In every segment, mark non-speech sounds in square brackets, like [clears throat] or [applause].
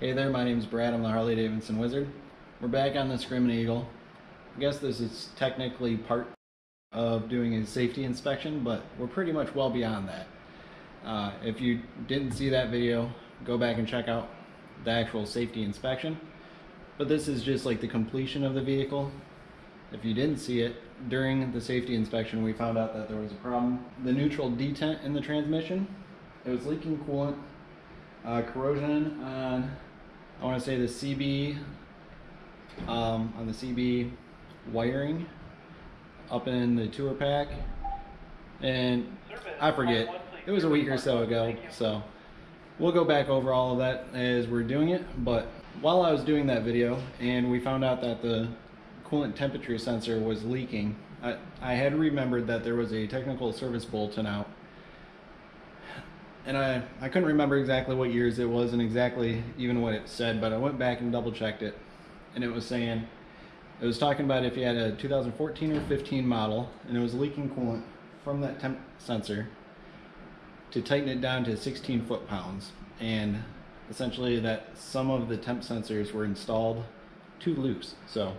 Hey there, my name is Brad. I'm the Harley Davidson Wizard. We're back on the Screaming Eagle. I guess this is technically part of doing a safety inspection, but we're pretty much well beyond that. Uh, if you didn't see that video, go back and check out the actual safety inspection. But this is just like the completion of the vehicle. If you didn't see it, during the safety inspection, we found out that there was a problem. The neutral detent in the transmission, it was leaking coolant, uh, corrosion on, I want to say the CB, um, on the CB wiring up in the tour pack. And I forget, it was a week or so ago, so we'll go back over all of that as we're doing it. But while I was doing that video and we found out that the coolant temperature sensor was leaking, I, I had remembered that there was a technical service bulletin out. And I, I couldn't remember exactly what years it was and exactly even what it said, but I went back and double checked it. And it was saying, it was talking about if you had a 2014 or 15 model and it was leaking coolant from that temp sensor to tighten it down to 16 foot pounds. And essentially that some of the temp sensors were installed too loose. So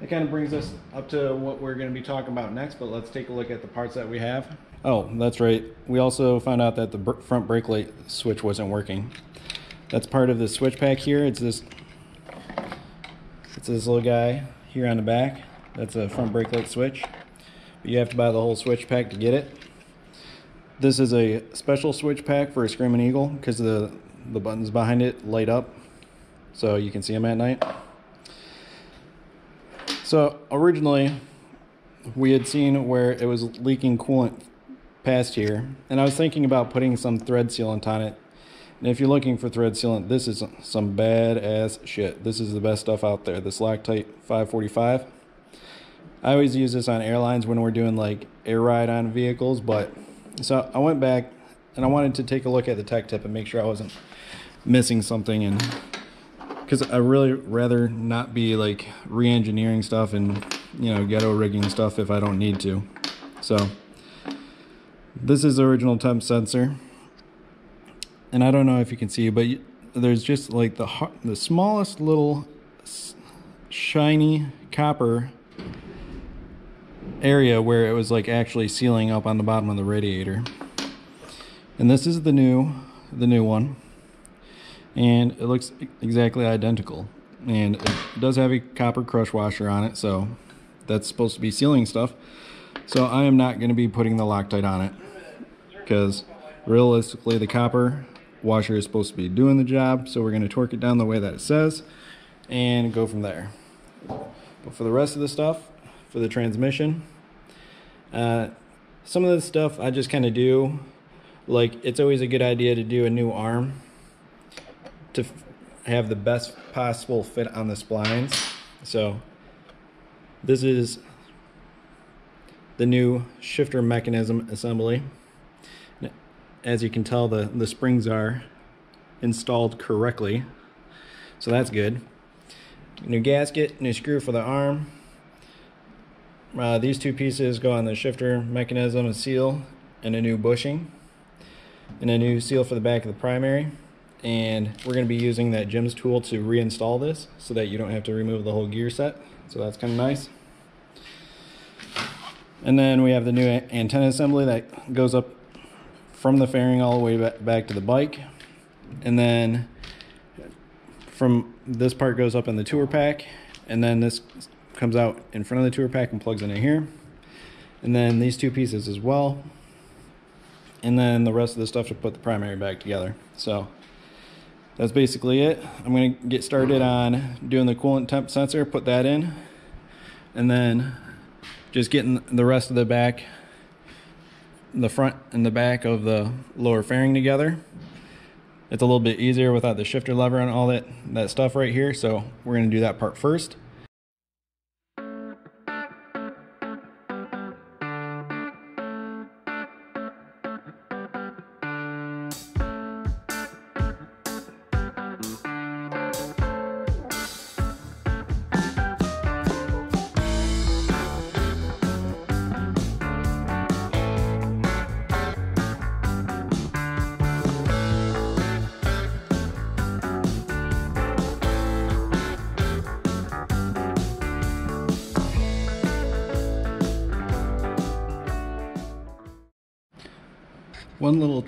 that kind of brings us up to what we're going to be talking about next, but let's take a look at the parts that we have. Oh, that's right. We also found out that the front brake light switch wasn't working. That's part of the switch pack here. It's this it's this little guy here on the back. That's a front brake light switch. But you have to buy the whole switch pack to get it. This is a special switch pack for a Screaming Eagle because the, the buttons behind it light up so you can see them at night. So originally, we had seen where it was leaking coolant past here, and I was thinking about putting some thread sealant on it. And if you're looking for thread sealant, this is some bad ass shit. This is the best stuff out there. This Loctite 545. I always use this on airlines when we're doing like air ride on vehicles, but so I went back and I wanted to take a look at the tech tip and make sure I wasn't missing something and because I really rather not be like re-engineering stuff and you know ghetto rigging stuff if I don't need to. So this is the original temp sensor, and I don't know if you can see, but there's just like the the smallest little shiny copper area where it was like actually sealing up on the bottom of the radiator. And this is the new the new one and it looks exactly identical. And it does have a copper crush washer on it so that's supposed to be sealing stuff. So I am not going to be putting the Loctite on it because realistically the copper washer is supposed to be doing the job so we're going to torque it down the way that it says and go from there. But for the rest of the stuff for the transmission uh, some of the stuff I just kind of do like it's always a good idea to do a new arm to have the best possible fit on the splines. So this is the new shifter mechanism assembly. As you can tell, the, the springs are installed correctly. So that's good. New gasket, new screw for the arm. Uh, these two pieces go on the shifter mechanism, a seal, and a new bushing. And a new seal for the back of the primary and we're going to be using that Jim's tool to reinstall this so that you don't have to remove the whole gear set. So that's kind of nice. And then we have the new antenna assembly that goes up from the fairing all the way back to the bike. And then from this part goes up in the tour pack and then this comes out in front of the tour pack and plugs into here. And then these two pieces as well. And then the rest of the stuff to put the primary back together. So that's basically it. I'm going to get started on doing the coolant temp sensor, put that in, and then just getting the rest of the back, the front and the back of the lower fairing together. It's a little bit easier without the shifter lever and all that, that stuff right here, so we're going to do that part first.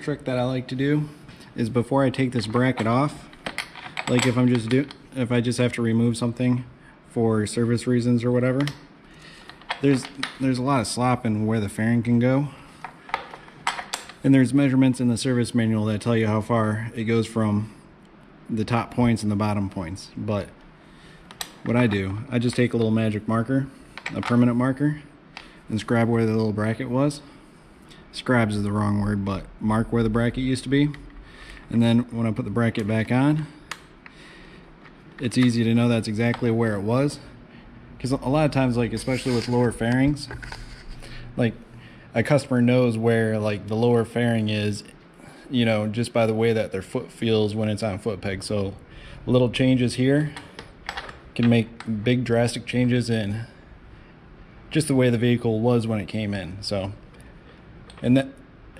Trick that I like to do is before I take this bracket off, like if I'm just do if I just have to remove something for service reasons or whatever, there's there's a lot of slop in where the fairing can go. And there's measurements in the service manual that tell you how far it goes from the top points and the bottom points. But what I do, I just take a little magic marker, a permanent marker, and scrub where the little bracket was. Scrabs is the wrong word, but mark where the bracket used to be. And then when I put the bracket back on, it's easy to know that's exactly where it was. Because a lot of times, like especially with lower fairings, like a customer knows where like the lower fairing is, you know, just by the way that their foot feels when it's on foot peg. So little changes here can make big drastic changes in just the way the vehicle was when it came in. So, and that,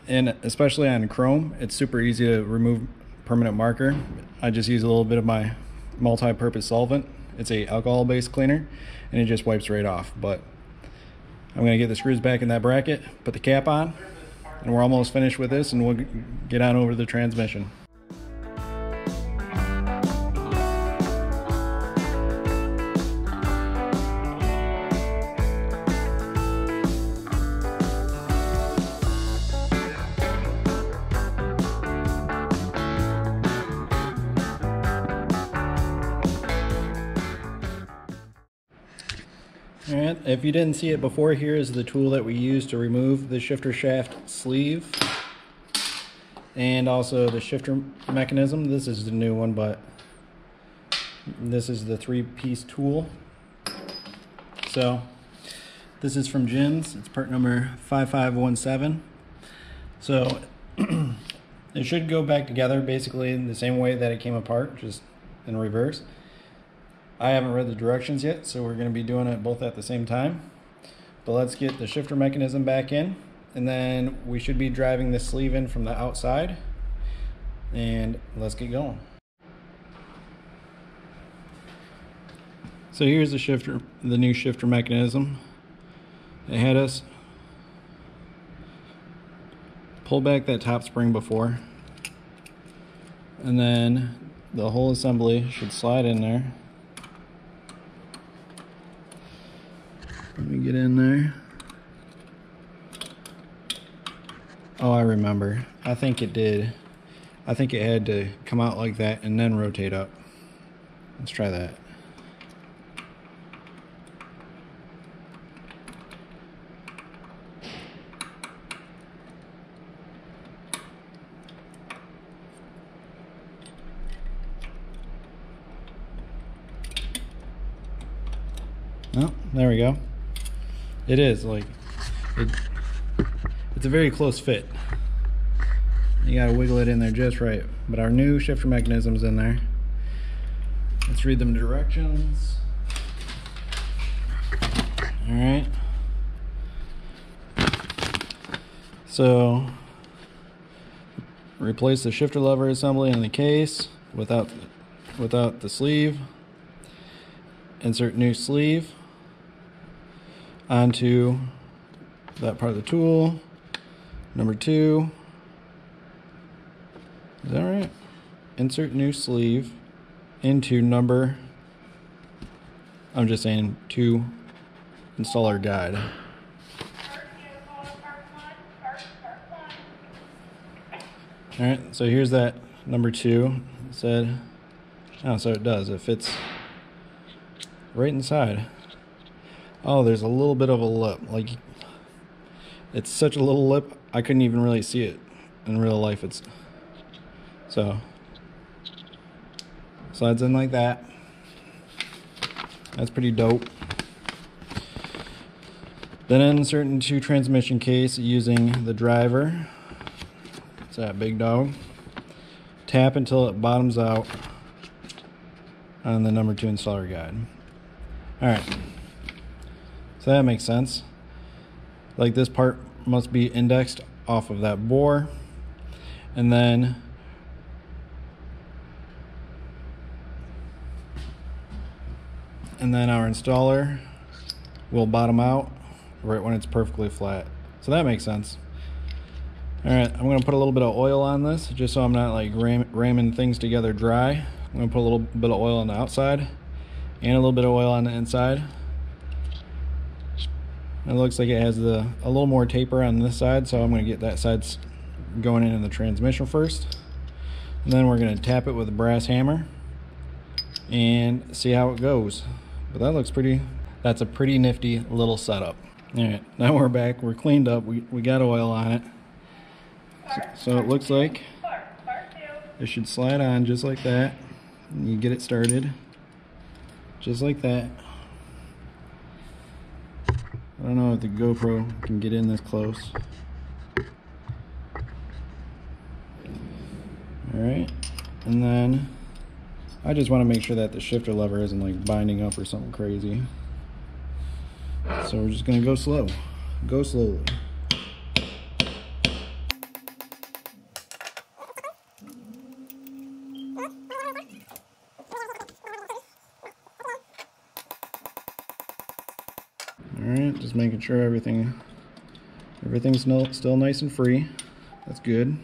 and especially on chrome, it's super easy to remove permanent marker. I just use a little bit of my multi-purpose solvent. It's a alcohol-based cleaner, and it just wipes right off. But I'm gonna get the screws back in that bracket, put the cap on, and we're almost finished with this, and we'll get on over to the transmission. You didn't see it before, here is the tool that we use to remove the shifter shaft sleeve and also the shifter mechanism. This is the new one, but this is the three-piece tool. So, this is from Jim's. It's part number 5517. So, [clears throat] it should go back together basically in the same way that it came apart, just in reverse. I haven't read the directions yet, so we're going to be doing it both at the same time. But let's get the shifter mechanism back in, and then we should be driving the sleeve in from the outside. And let's get going. So here's the shifter, the new shifter mechanism. It had us pull back that top spring before, and then the whole assembly should slide in there. Let me get in there. Oh, I remember. I think it did. I think it had to come out like that and then rotate up. Let's try that. Oh, there we go. It is like it, it's a very close fit. You gotta wiggle it in there just right. But our new shifter mechanism's in there. Let's read them directions. All right. So replace the shifter lever assembly in the case without without the sleeve. Insert new sleeve onto that part of the tool. Number two. Is that right? Insert new sleeve into number. I'm just saying two installer guide. All right, so here's that number two. Said, oh, so it does. It fits right inside. Oh, there's a little bit of a lip. Like, it's such a little lip, I couldn't even really see it in real life. It's so slides in like that. That's pretty dope. Then insert into transmission case using the driver. It's that big dog. Tap until it bottoms out on the number two installer guide. All right. So that makes sense. Like this part must be indexed off of that bore. And then and then our installer will bottom out right when it's perfectly flat. So that makes sense. All right, I'm gonna put a little bit of oil on this just so I'm not like ram ramming things together dry. I'm gonna put a little bit of oil on the outside and a little bit of oil on the inside. It looks like it has the a little more taper on this side, so I'm gonna get that side going into the transmission first. And then we're gonna tap it with a brass hammer and see how it goes. But that looks pretty, that's a pretty nifty little setup. All right, now we're back, we're cleaned up, we, we got oil on it. So, so it looks like it should slide on just like that. And you get it started, just like that. I don't know if the GoPro can get in this close. Alright, and then I just want to make sure that the shifter lever isn't like binding up or something crazy. So we're just going to go slow. Go slowly. Sure everything everything's still nice and free. That's good.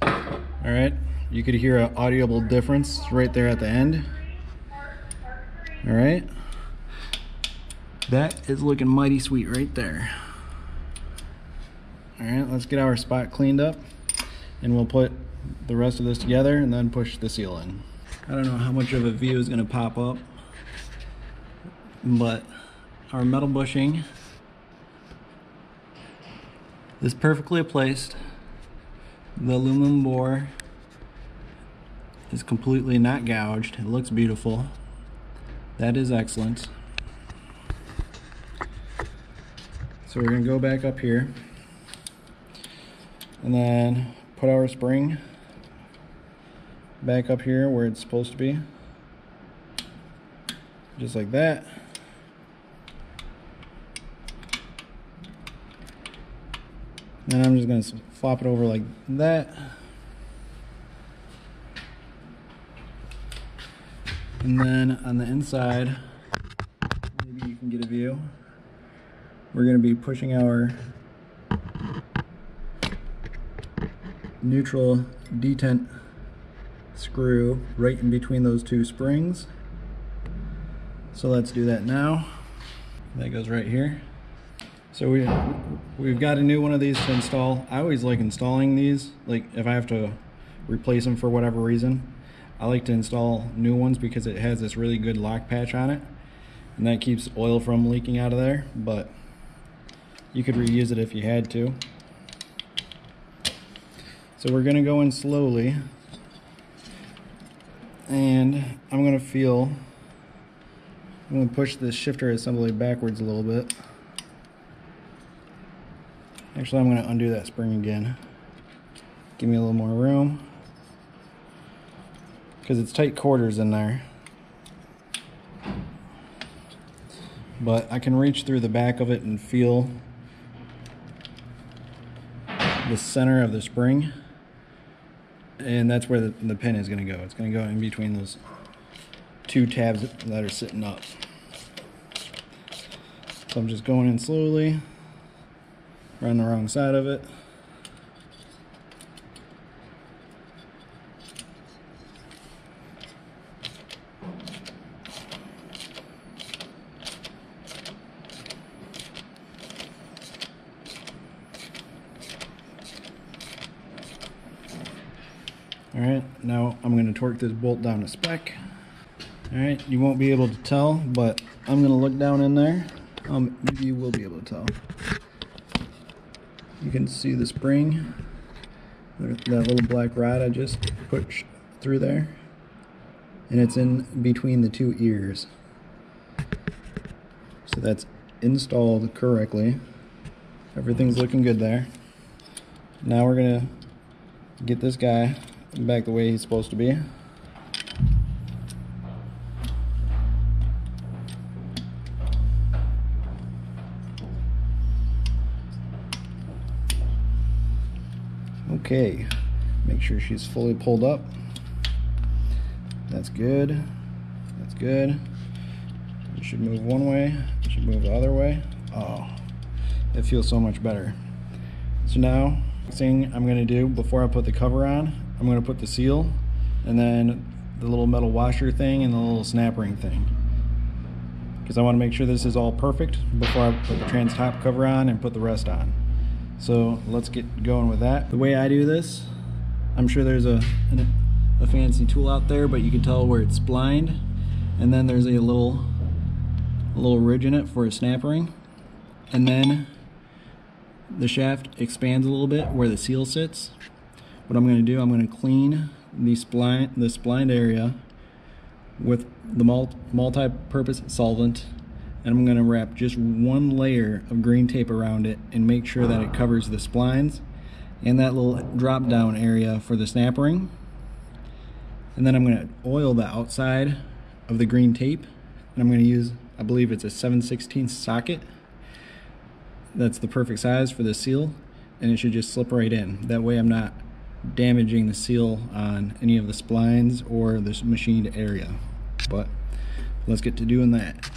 All right, you could hear an audible difference right there at the end. All right, that is looking mighty sweet right there. All right, let's get our spot cleaned up and we'll put the rest of this together and then push the seal in. I don't know how much of a view is gonna pop up, but our metal bushing is perfectly placed the aluminum bore is completely not gouged. It looks beautiful. That is excellent. So we're to go back up here and then put our spring back up here where it's supposed to be. Just like that. And I'm just going to flop it over like that. And then on the inside, maybe you can get a view, we're going to be pushing our neutral detent screw right in between those two springs. So let's do that now. That goes right here. So we, we've got a new one of these to install. I always like installing these, like if I have to replace them for whatever reason. I like to install new ones because it has this really good lock patch on it. And that keeps oil from leaking out of there, but you could reuse it if you had to. So we're gonna go in slowly. And I'm gonna feel, I'm gonna push this shifter assembly backwards a little bit. Actually, I'm going to undo that spring again. Give me a little more room. Because it's tight quarters in there. But I can reach through the back of it and feel the center of the spring. And that's where the, the pin is going to go. It's going to go in between those two tabs that are sitting up. So I'm just going in slowly. We're the wrong side of it. Alright, now I'm going to torque this bolt down to spec. Alright, you won't be able to tell, but I'm going to look down in there. Um, you will be able to tell. You can see the spring, that little black rod I just pushed through there. And it's in between the two ears. So that's installed correctly. Everything's looking good there. Now we're gonna get this guy back the way he's supposed to be. Okay, make sure she's fully pulled up. That's good. That's good. It should move one way. It should move the other way. Oh, it feels so much better. So now, thing I'm gonna do before I put the cover on, I'm gonna put the seal and then the little metal washer thing and the little snap ring thing. Because I wanna make sure this is all perfect before I put the trans top cover on and put the rest on. So let's get going with that. The way I do this, I'm sure there's a, a fancy tool out there, but you can tell where it's splined. And then there's a little, a little ridge in it for a snap ring. And then the shaft expands a little bit where the seal sits. What I'm going to do, I'm going to clean the spline, the splined area with the multi-purpose solvent and I'm going to wrap just one layer of green tape around it and make sure that it ah. covers the splines and that little drop down area for the snap ring. And then I'm going to oil the outside of the green tape and I'm going to use I believe it's a 7 16 socket. That's the perfect size for the seal and it should just slip right in. That way I'm not damaging the seal on any of the splines or this machined area but let's get to doing that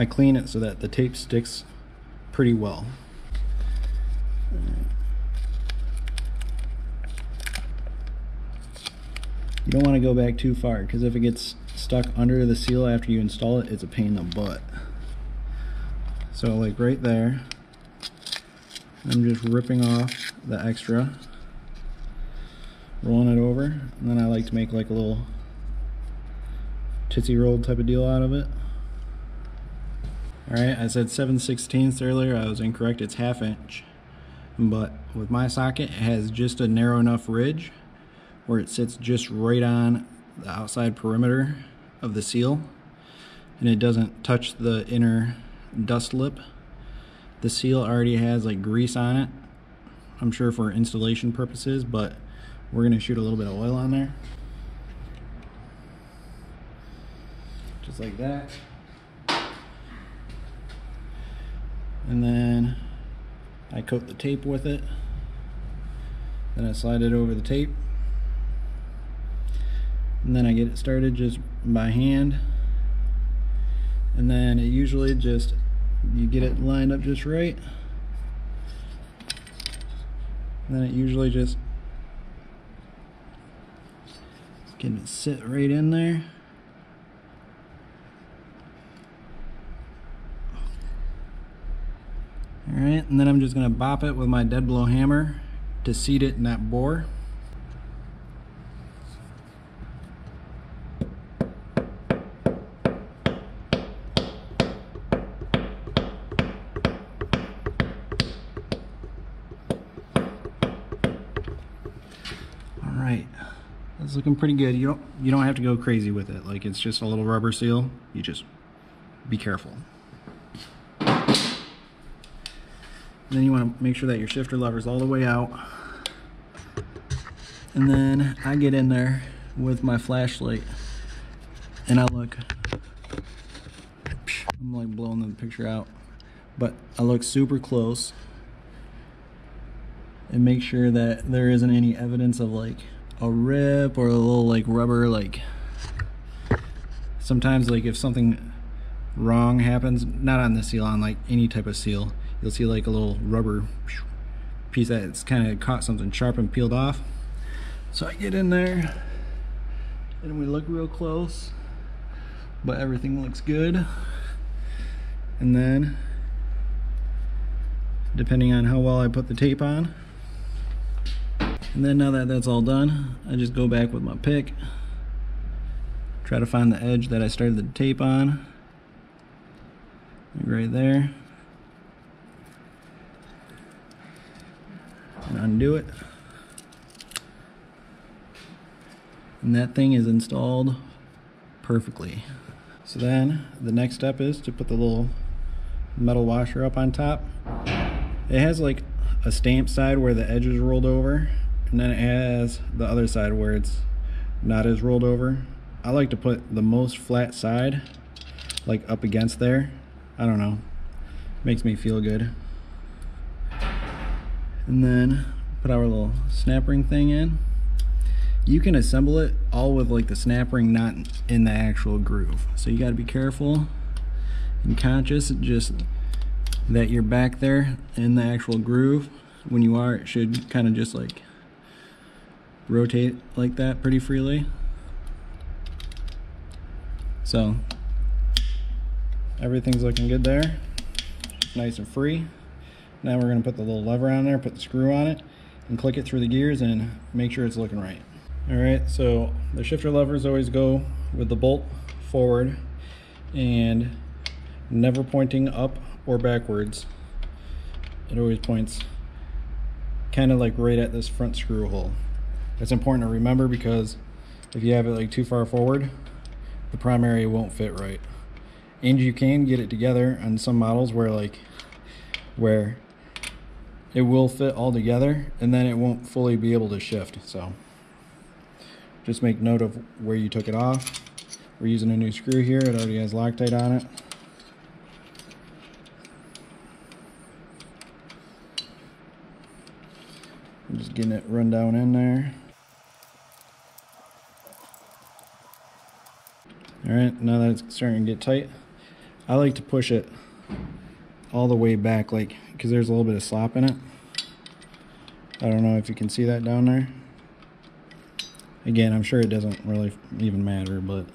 I clean it so that the tape sticks pretty well. You don't want to go back too far because if it gets stuck under the seal after you install it, it's a pain in the butt. So like right there, I'm just ripping off the extra, rolling it over, and then I like to make like a little Tootsie Roll type of deal out of it. Alright, I said 7 16ths earlier, I was incorrect, it's half inch. But with my socket, it has just a narrow enough ridge where it sits just right on the outside perimeter of the seal. And it doesn't touch the inner dust lip. The seal already has like grease on it. I'm sure for installation purposes, but we're gonna shoot a little bit of oil on there. Just like that. and then I coat the tape with it then I slide it over the tape and then I get it started just by hand. And then it usually just you get it lined up just right. And then it usually just can it sit right in there. Alright, and then I'm just to bop it with my dead blow hammer to seat it in that bore. Looking pretty good. You don't, you don't have to go crazy with it. Like it's just a little rubber seal. You just be careful. then you want to make sure that your shifter lever is all the way out. And then I get in there with my flashlight and I look, I'm like blowing the picture out, but I look super close and make sure that there isn't any evidence of like a rip or a little like rubber like sometimes like if something wrong happens not on the seal on like any type of seal you'll see like a little rubber piece that's kind of caught something sharp and peeled off. So I get in there and we look real close, but everything looks good. And then, depending on how well I put the tape on, and then now that that's all done, I just go back with my pick, try to find the edge that I started the tape on, right there. and undo it. And that thing is installed perfectly. So then the next step is to put the little metal washer up on top. It has like a stamp side where the edge is rolled over and then it has the other side where it's not as rolled over. I like to put the most flat side like up against there. I don't know. Makes me feel good. And then put our little snap ring thing in. You can assemble it all with like the snap ring not in the actual groove. So you got to be careful and conscious just that you're back there in the actual groove. When you are, it should kind of just like rotate like that pretty freely. So everything's looking good there. Nice and free. Now we're going to put the little lever on there, put the screw on it, and click it through the gears and make sure it's looking right. Alright, so the shifter levers always go with the bolt forward and never pointing up or backwards. It always points kind of like right at this front screw hole. That's important to remember because if you have it like too far forward, the primary won't fit right. And you can get it together on some models where like where it will fit all together and then it won't fully be able to shift. So just make note of where you took it off. We're using a new screw here. It already has Loctite on it. I'm just getting it run down in there. All right, now that it's starting to get tight, I like to push it all the way back, like, because there's a little bit of slop in it. I don't know if you can see that down there. Again, I'm sure it doesn't really even matter, but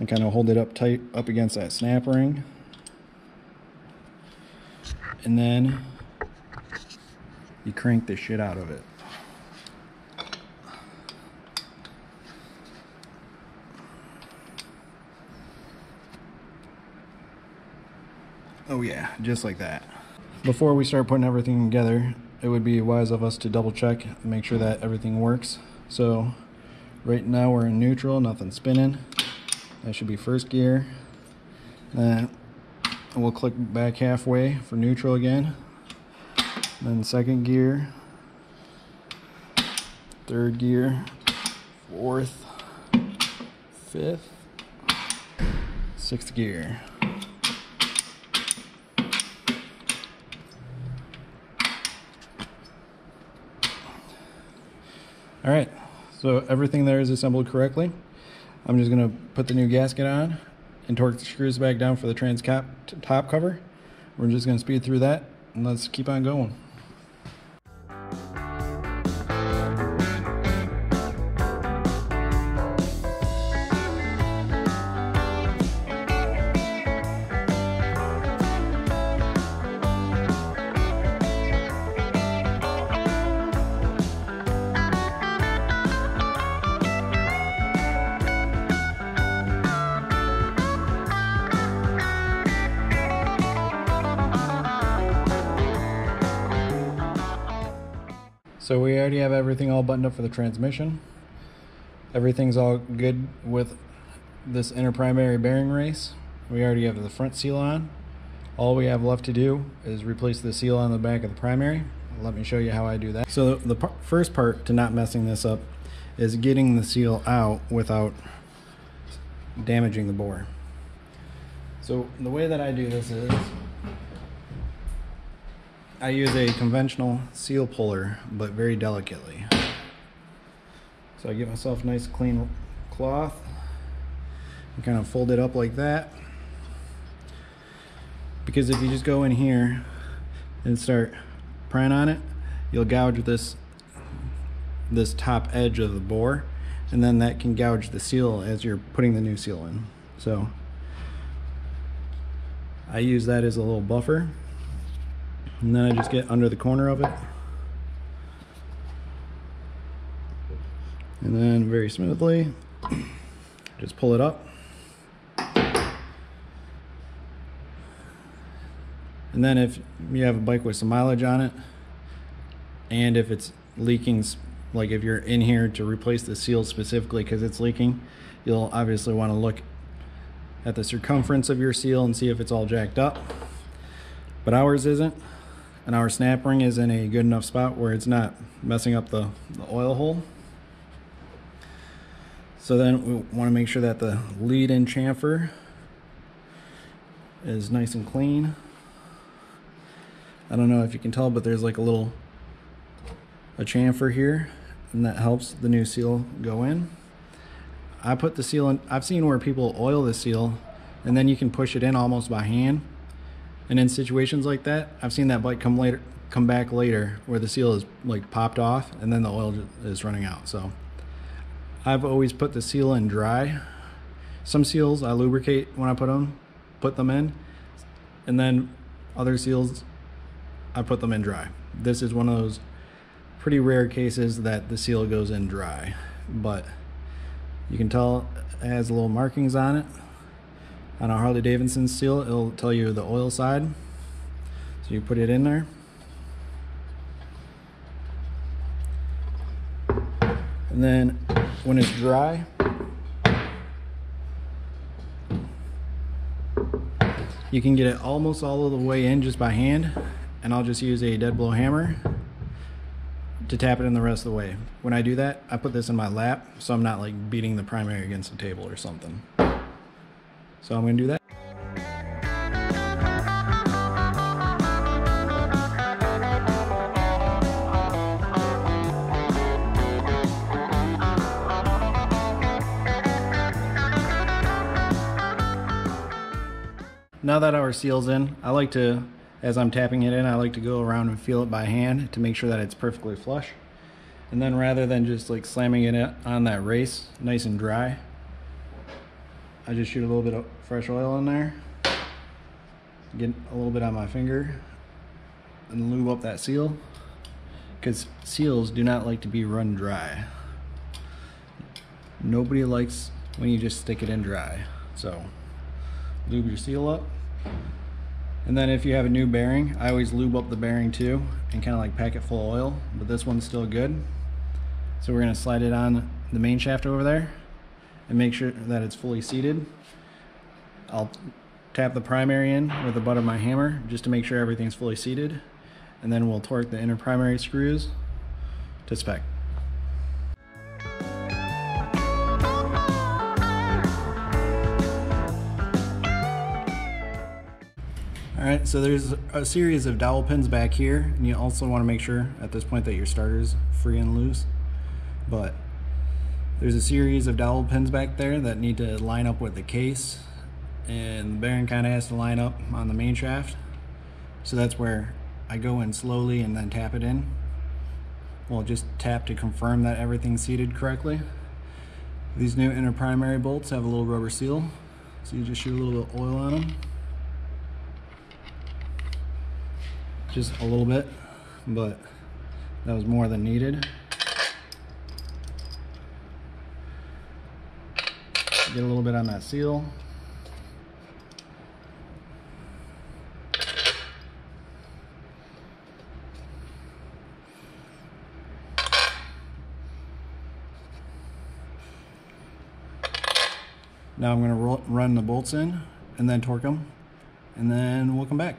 I kind of hold it up tight up against that snap ring. And then you crank the shit out of it. Oh yeah, just like that. Before we start putting everything together, it would be wise of us to double check and make sure that everything works. So right now we're in neutral, nothing spinning. That should be first gear. Then we'll click back halfway for neutral again. Then second gear, third gear, fourth, fifth, sixth gear. All right, so everything there is assembled correctly. I'm just gonna put the new gasket on and torque the screws back down for the trans cap top cover. We're just gonna speed through that and let's keep on going. So we already have everything all buttoned up for the transmission. Everything's all good with this inner primary bearing race. We already have the front seal on. All we have left to do is replace the seal on the back of the primary. Let me show you how I do that. So the par first part to not messing this up is getting the seal out without damaging the bore. So the way that I do this is I use a conventional seal puller, but very delicately. So I get myself a nice clean cloth and kind of fold it up like that. Because if you just go in here and start prying on it, you'll gouge this this top edge of the bore and then that can gouge the seal as you're putting the new seal in. So I use that as a little buffer and then I just get under the corner of it. And then very smoothly just pull it up. And then if you have a bike with some mileage on it and if it's leaking like if you're in here to replace the seal specifically because it's leaking you'll obviously want to look at the circumference of your seal and see if it's all jacked up. But ours isn't and our snap ring is in a good enough spot where it's not messing up the, the oil hole. So then we want to make sure that the lead in chamfer is nice and clean. I don't know if you can tell, but there's like a little a chamfer here and that helps the new seal go in. I put the seal in, I've seen where people oil the seal and then you can push it in almost by hand. And in situations like that, I've seen that bike come later, come back later where the seal is like popped off and then the oil is running out. So I've always put the seal in dry. Some seals I lubricate when I put them, put them in, and then other seals I put them in dry. This is one of those pretty rare cases that the seal goes in dry, but you can tell it has little markings on it. On a Harley Davidson seal, it'll tell you the oil side. So you put it in there. And then when it's dry, you can get it almost all the way in just by hand. And I'll just use a dead blow hammer to tap it in the rest of the way. When I do that, I put this in my lap so I'm not like beating the primary against the table or something. So I'm gonna do that. Now that our seal's in, I like to, as I'm tapping it in, I like to go around and feel it by hand to make sure that it's perfectly flush. And then rather than just like slamming it on that race, nice and dry, I just shoot a little bit of fresh oil in there, get a little bit on my finger, and lube up that seal. Because seals do not like to be run dry. Nobody likes when you just stick it in dry. So lube your seal up. And then if you have a new bearing, I always lube up the bearing too and kind of like pack it full of oil, but this one's still good. So we're gonna slide it on the main shaft over there and make sure that it's fully seated. I'll tap the primary in with the butt of my hammer just to make sure everything's fully seated. And then we'll torque the inner primary screws to spec. All right, so there's a series of dowel pins back here, and you also want to make sure at this point that your starter's free and loose. But there's a series of dowel pins back there that need to line up with the case, and the bearing kind of has to line up on the main shaft. So that's where I go in slowly and then tap it in. Well, just tap to confirm that everything's seated correctly. These new inner primary bolts have a little rubber seal, so you just shoot a little bit of oil on them. just a little bit, but that was more than needed. Get a little bit on that seal. Now I'm going to run the bolts in and then torque them and then we'll come back.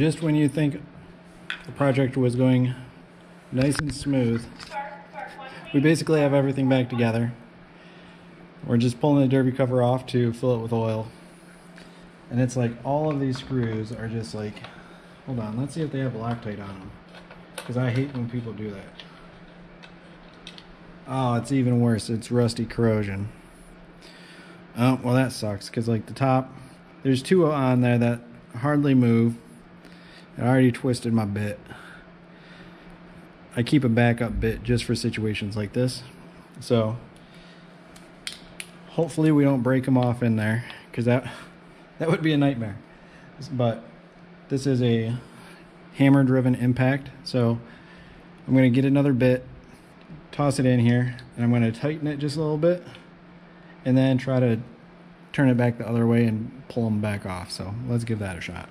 Just when you think the project was going nice and smooth, we basically have everything back together. We're just pulling the derby cover off to fill it with oil. And it's like all of these screws are just like, hold on, let's see if they have Loctite on them. Because I hate when people do that. Oh, it's even worse. It's rusty corrosion. Oh, well that sucks because like the top, there's two on there that hardly move. I already twisted my bit. I keep a backup bit just for situations like this. So hopefully we don't break them off in there because that that would be a nightmare. But this is a hammer driven impact. So I'm going to get another bit, toss it in here, and I'm going to tighten it just a little bit and then try to turn it back the other way and pull them back off. So let's give that a shot.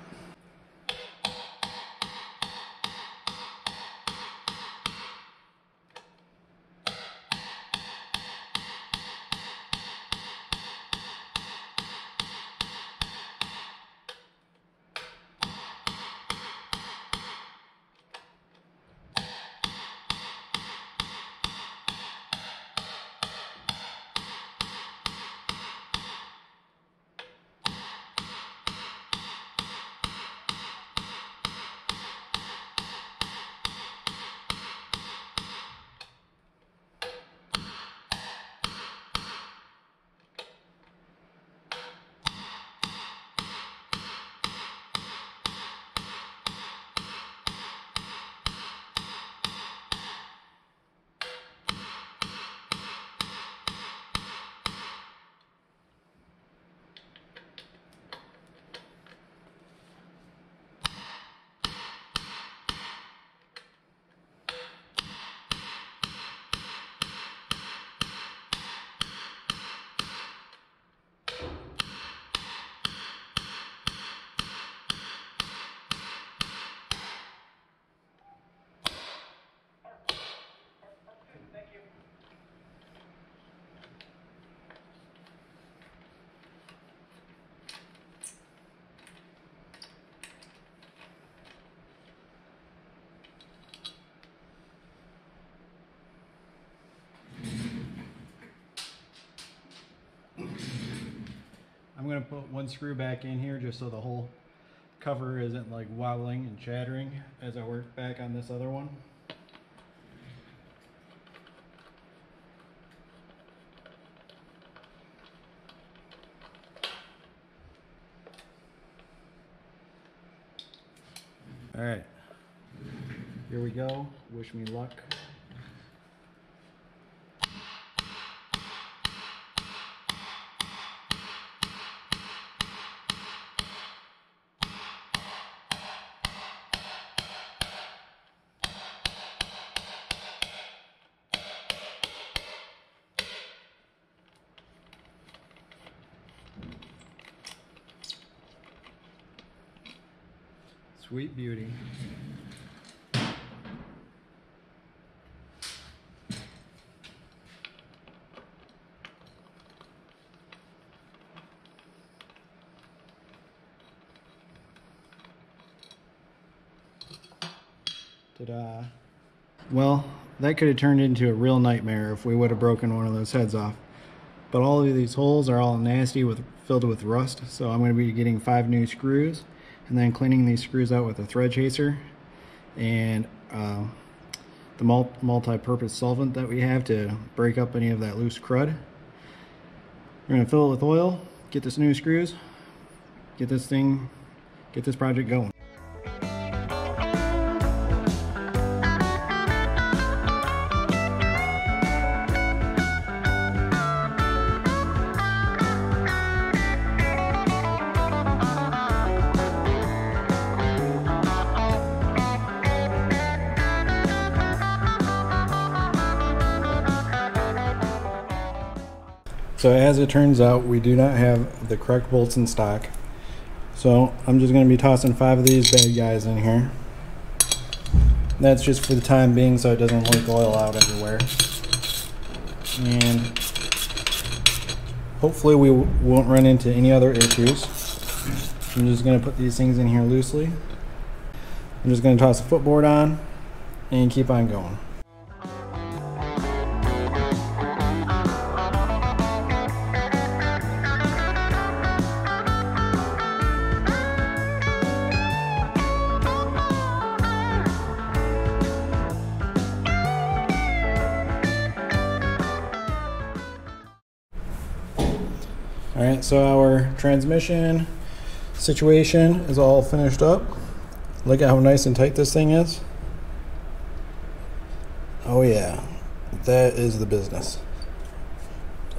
Going to put one screw back in here just so the whole cover isn't like wobbling and chattering as I work back on this other one. All right, here we go. Wish me luck. Sweet beauty. Ta-da. Well, that could have turned into a real nightmare if we would have broken one of those heads off. But all of these holes are all nasty with filled with rust, so I'm going to be getting five new screws and then cleaning these screws out with a thread chaser and uh, the multi-purpose solvent that we have to break up any of that loose crud. We're going to fill it with oil, get this new screws, get this thing, get this project going. So as it turns out, we do not have the correct bolts in stock. So I'm just going to be tossing five of these bad guys in here. That's just for the time being so it doesn't leak oil out everywhere. And hopefully we won't run into any other issues. I'm just going to put these things in here loosely. I'm just going to toss the footboard on and keep on going. So our transmission situation is all finished up. Look at how nice and tight this thing is. Oh yeah, that is the business.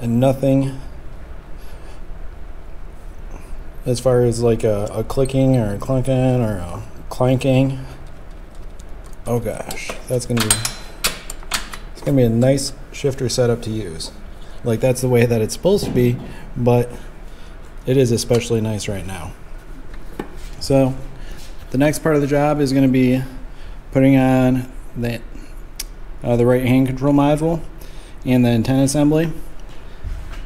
And nothing as far as like a, a clicking or a clunking or a clanking. Oh gosh, that's gonna be it's gonna be a nice shifter setup to use. Like that's the way that it's supposed to be, but it is especially nice right now. So the next part of the job is going to be putting on the uh, the right hand control module and the antenna assembly.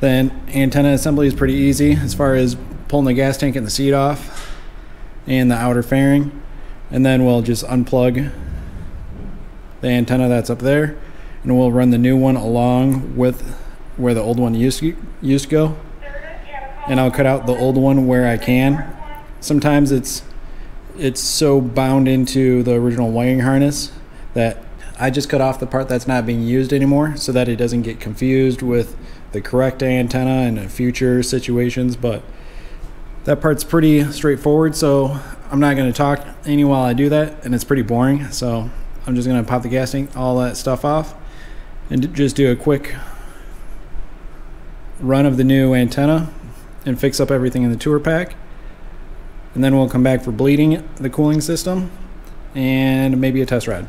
Then antenna assembly is pretty easy as far as pulling the gas tank and the seat off and the outer fairing. And then we'll just unplug the antenna that's up there and we'll run the new one along with where the old one used to, used to go. And I'll cut out the old one where I can. Sometimes it's it's so bound into the original wiring harness that I just cut off the part that's not being used anymore so that it doesn't get confused with the correct antenna in future situations. But that part's pretty straightforward, so I'm not going to talk any while I do that, and it's pretty boring. So I'm just going to pop the gas tank, all that stuff off, and just do a quick run of the new antenna and fix up everything in the tour pack. And then we'll come back for bleeding the cooling system and maybe a test ride.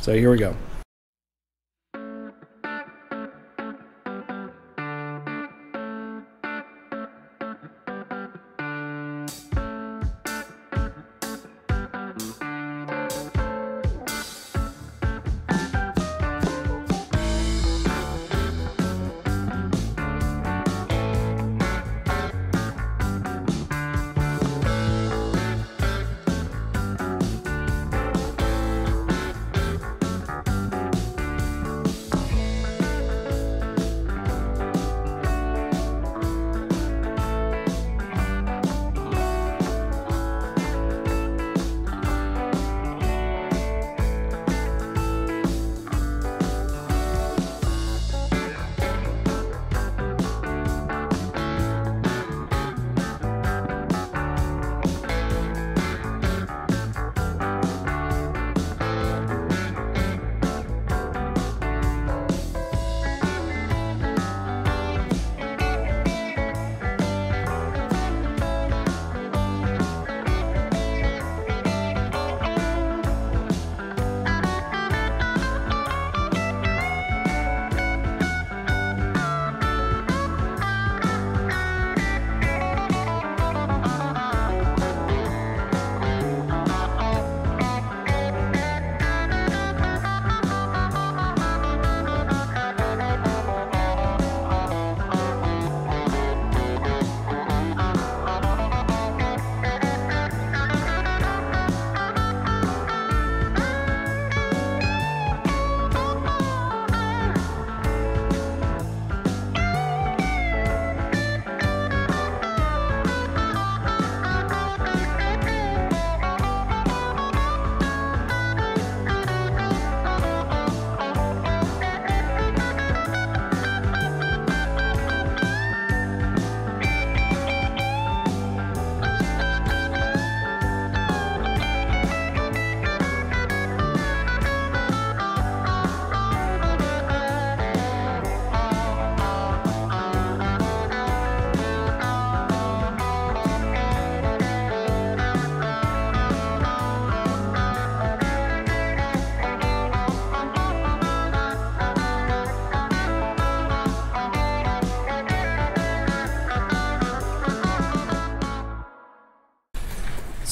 So here we go.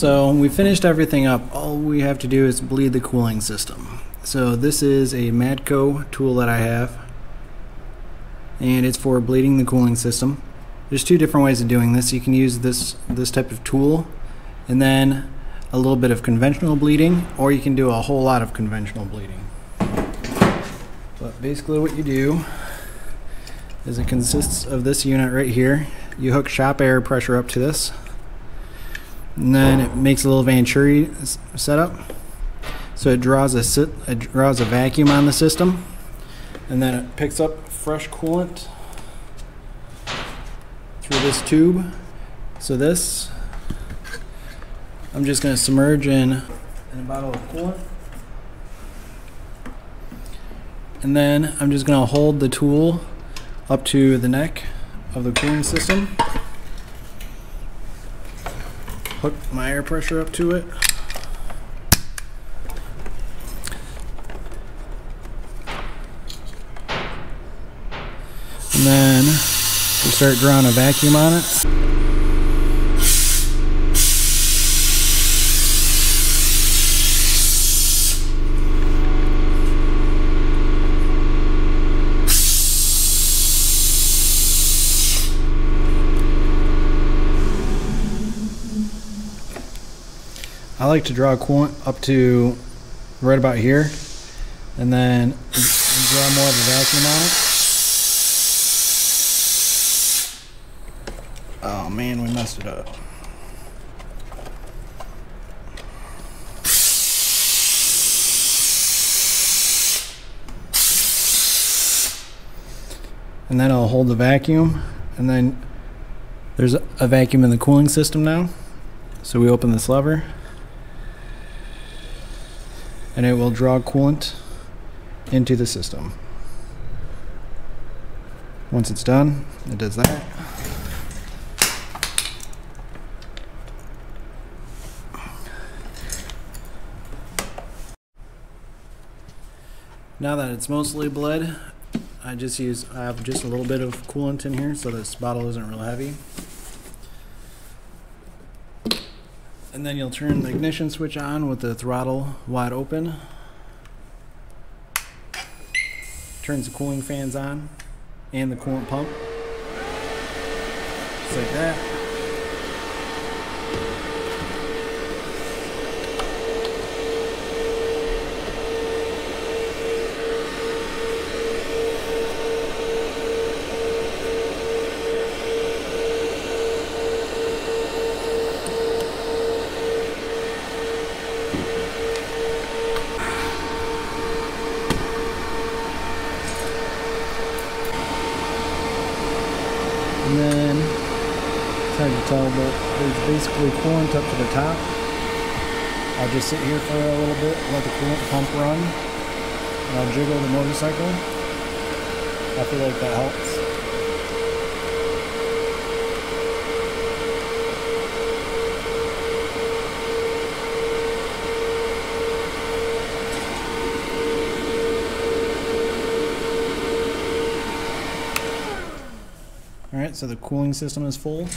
So we finished everything up. All we have to do is bleed the cooling system. So this is a Matco tool that I have. And it's for bleeding the cooling system. There's two different ways of doing this. You can use this, this type of tool and then a little bit of conventional bleeding or you can do a whole lot of conventional bleeding. But basically what you do is it consists of this unit right here. You hook shop air pressure up to this and then it makes a little Venturi setup. So it draws a it draws a vacuum on the system, and then it picks up fresh coolant through this tube. So this, I'm just going to submerge in, in a bottle of coolant. And then I'm just going to hold the tool up to the neck of the cooling system. Hook my air pressure up to it. And then we start drawing a vacuum on it. Like to draw a coolant up to right about here and then draw more of a vacuum on it. Oh man, we messed it up. And then I'll hold the vacuum and then there's a vacuum in the cooling system now. So we open this lever and it will draw coolant into the system. Once it's done, it does that. Now that it's mostly bled, I just use, I have just a little bit of coolant in here so this bottle isn't real heavy. And then you'll turn the ignition switch on with the throttle wide open. Turns the cooling fans on and the coolant pump. Just like that. And then it's hard to tell, but there's basically coolant up to the top. I'll just sit here for a little bit, let the coolant pump run, and I'll jiggle the motorcycle. I feel like that helps. All right, so the cooling system is full.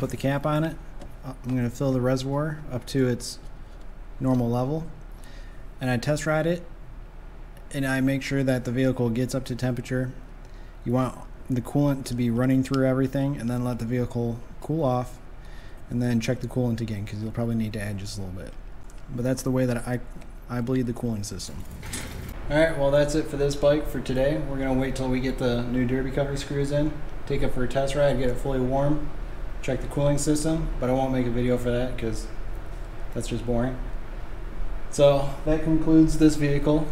Put the cap on it. Uh, I'm going to fill the reservoir up to its normal level. And I test ride it and I make sure that the vehicle gets up to temperature. You want the coolant to be running through everything and then let the vehicle cool off and then check the coolant again because you'll probably need to add just a little bit. But that's the way that I, I bleed the cooling system. Alright, well that's it for this bike for today. We're going to wait till we get the new derby cover screws in, take it for a test ride, get it fully warm, check the cooling system, but I won't make a video for that because that's just boring. So that concludes this vehicle.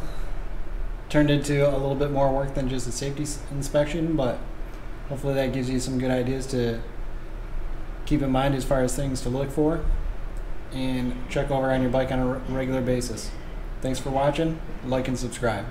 Turned into a little bit more work than just a safety inspection, but hopefully that gives you some good ideas to keep in mind as far as things to look for and check over on your bike on a regular basis. Thanks for watching, like and subscribe.